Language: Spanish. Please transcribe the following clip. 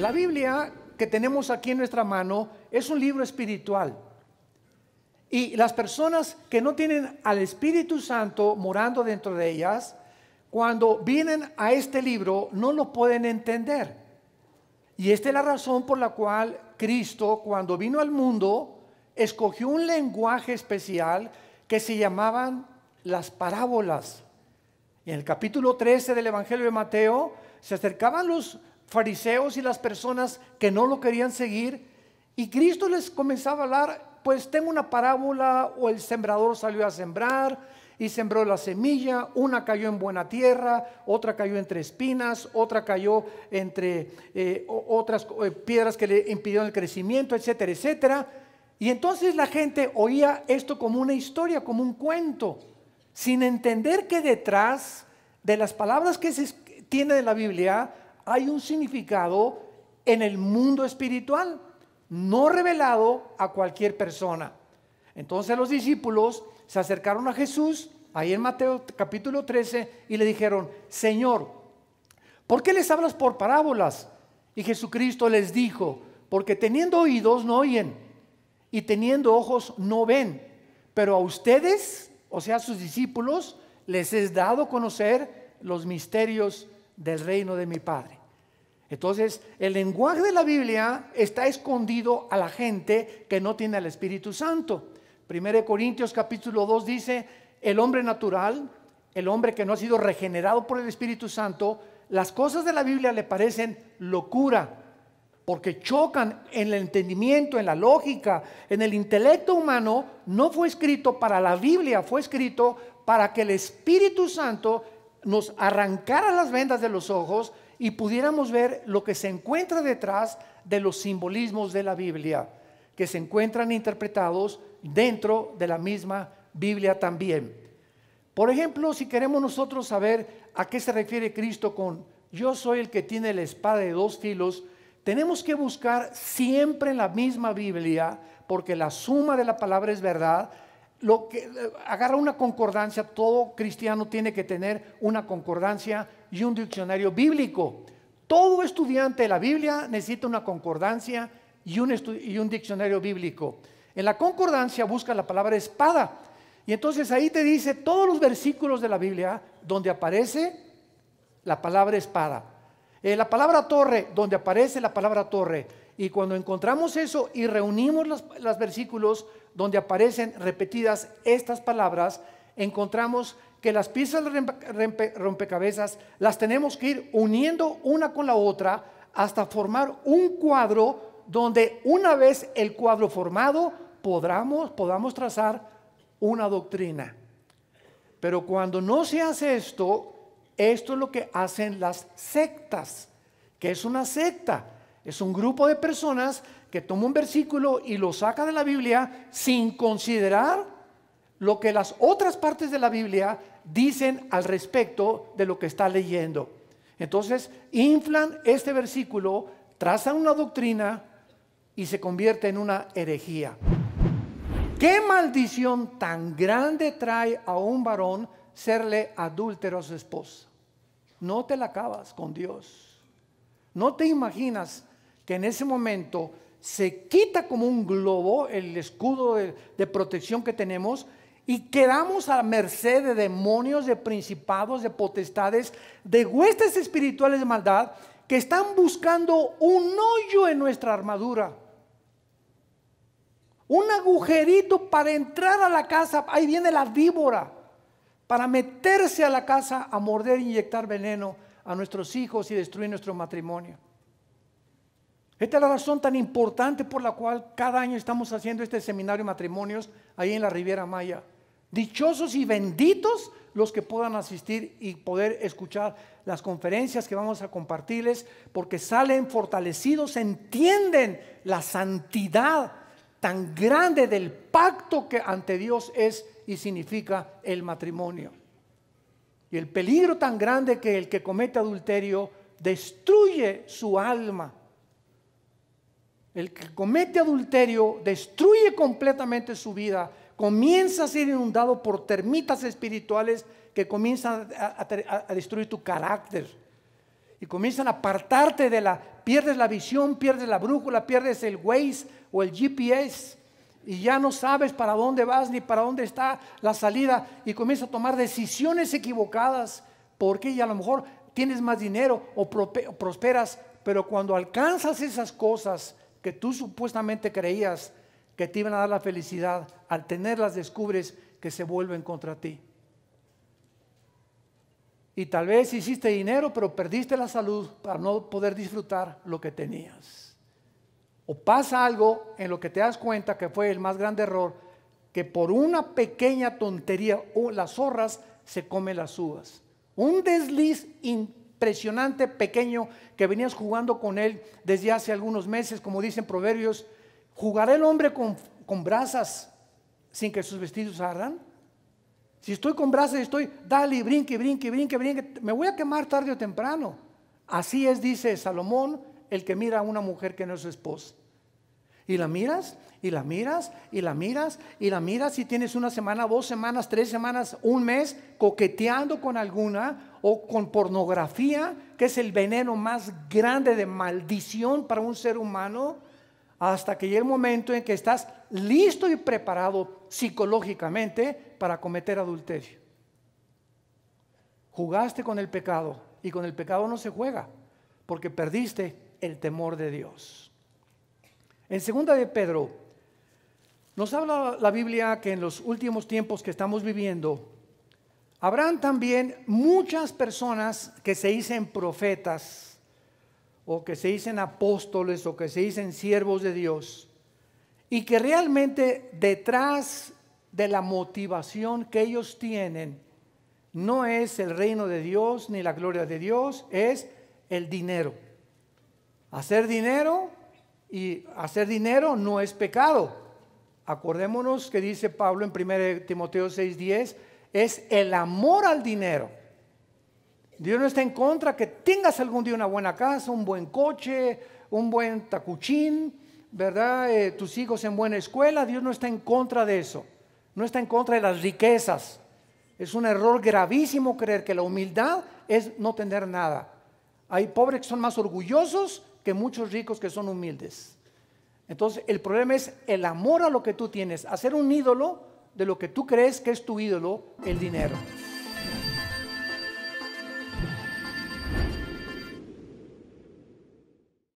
La Biblia que tenemos aquí en nuestra mano es un libro espiritual. Y las personas que no tienen al Espíritu Santo morando dentro de ellas, cuando vienen a este libro no lo pueden entender. Y esta es la razón por la cual Cristo, cuando vino al mundo, escogió un lenguaje especial que se llamaban las parábolas. Y en el capítulo 13 del Evangelio de Mateo se acercaban los fariseos y las personas que no lo querían seguir y Cristo les comenzaba a hablar, pues tengo una parábola o el sembrador salió a sembrar y sembró la semilla, una cayó en buena tierra, otra cayó entre espinas, otra cayó entre eh, otras eh, piedras que le impidieron el crecimiento, etcétera, etcétera. Y entonces la gente oía esto como una historia, como un cuento, sin entender que detrás de las palabras que se tiene de la Biblia hay un significado en el mundo espiritual, no revelado a cualquier persona. Entonces los discípulos se acercaron a Jesús, ahí en Mateo capítulo 13, y le dijeron, Señor, ¿por qué les hablas por parábolas? Y Jesucristo les dijo, porque teniendo oídos no oyen, y teniendo ojos no ven, pero a ustedes, o sea, a sus discípulos, les es dado conocer los misterios del reino de mi Padre. Entonces, el lenguaje de la Biblia está escondido a la gente que no tiene el Espíritu Santo. 1 Corintios capítulo 2 dice, el hombre natural, el hombre que no ha sido regenerado por el Espíritu Santo, las cosas de la Biblia le parecen locura, porque chocan en el entendimiento, en la lógica, en el intelecto humano, no fue escrito para la Biblia, fue escrito para que el Espíritu Santo nos arrancara las vendas de los ojos y pudiéramos ver lo que se encuentra detrás de los simbolismos de la Biblia, que se encuentran interpretados dentro de la misma Biblia también. Por ejemplo, si queremos nosotros saber a qué se refiere Cristo con yo soy el que tiene la espada de dos filos, tenemos que buscar siempre en la misma Biblia, porque la suma de la palabra es verdad. Lo que eh, agarra una concordancia, todo cristiano tiene que tener una concordancia y un diccionario bíblico. Todo estudiante de la Biblia necesita una concordancia y un, y un diccionario bíblico. En la concordancia busca la palabra espada. Y entonces ahí te dice todos los versículos de la Biblia donde aparece la palabra espada. En la palabra torre, donde aparece la palabra torre. Y cuando encontramos eso y reunimos los versículos donde aparecen repetidas estas palabras, encontramos que las piezas de rompecabezas las tenemos que ir uniendo una con la otra hasta formar un cuadro donde una vez el cuadro formado podamos, podamos trazar una doctrina. Pero cuando no se hace esto, esto es lo que hacen las sectas, que es una secta. Es un grupo de personas que toma un versículo y lo saca de la Biblia sin considerar lo que las otras partes de la Biblia dicen al respecto de lo que está leyendo. Entonces, inflan este versículo, trazan una doctrina y se convierte en una herejía. ¿Qué maldición tan grande trae a un varón serle adúltero a su esposa? No te la acabas con Dios. No te imaginas que en ese momento se quita como un globo el escudo de, de protección que tenemos y quedamos a merced de demonios, de principados, de potestades, de huestes espirituales de maldad que están buscando un hoyo en nuestra armadura. Un agujerito para entrar a la casa, ahí viene la víbora, para meterse a la casa a morder e inyectar veneno a nuestros hijos y destruir nuestro matrimonio. Esta es la razón tan importante por la cual cada año estamos haciendo este seminario de matrimonios ahí en la Riviera Maya. Dichosos y benditos los que puedan asistir y poder escuchar las conferencias que vamos a compartirles, porque salen fortalecidos, entienden la santidad tan grande del pacto que ante Dios es y significa el matrimonio. Y el peligro tan grande que el que comete adulterio destruye su alma. El que comete adulterio destruye completamente su vida comienza a ser inundado por termitas espirituales que comienzan a, destruir tu carácter. y comienzan a apartarte de la, pierdes la visión, pierdes la brújula, pierdes el Waze o el GPS y ya no sabes para dónde vas ni para dónde está la salida. Y comienzas a tomar decisiones equivocadas porque ya a lo mejor tienes más dinero o prosperas, pero cuando alcanzas esas cosas que tú supuestamente creías que te iban a dar la felicidad, al tenerlas descubres que se vuelven contra ti. Y tal vez hiciste dinero, pero perdiste la salud para no poder disfrutar lo que tenías. O pasa algo en lo que te das cuenta que fue el más grande error, que por una pequeña tontería, las zorras se comen las uvas. Un desliz impresionante, pequeño, que venías jugando con él desde hace algunos meses, como dicen proverbios, ¿jugará el hombre con, con brasas sin que sus vestidos ardan? Si estoy con brasas y estoy, dale, brinque, brinque, brinque, brinque, me voy a quemar tarde o temprano. Así es, dice Salomón, el que mira a una mujer que no es su esposa. Y la miras, y la miras, y la miras, y la miras y tienes una semana, dos semanas, tres semanas, un mes coqueteando con alguna o con pornografía, que es el veneno más grande de maldición para un ser humano, hasta que llegue el momento en que estás listo y preparado psicológicamente para cometer adulterio. Jugaste con el pecado y con el pecado no se juega, porque perdiste el temor de Dios. En segunda de Pedro, nos habla la Biblia que en los últimos tiempos que estamos viviendo, habrán también muchas personas que se dicen profetas, o que se dicen apóstoles o que se dicen siervos de Dios y que realmente detrás de la motivación que ellos tienen no es el reino de Dios ni la gloria de Dios, es el dinero. Hacer dinero y hacer dinero no es pecado. Acordémonos que dice Pablo en 1 Timoteo 6:10, es el amor al dinero. Dios no está en contra que tengas algún día una buena casa, un buen coche, un buen tacuchín, ¿verdad? Eh, tus hijos en buena escuela. Dios no está en contra de eso. No está en contra de las riquezas. Es un error gravísimo creer que la humildad es no tener nada. Hay pobres que son más orgullosos que muchos ricos que son humildes. Entonces, el problema es el amor a lo que tú tienes, hacer un ídolo de lo que tú crees que es tu ídolo, el dinero.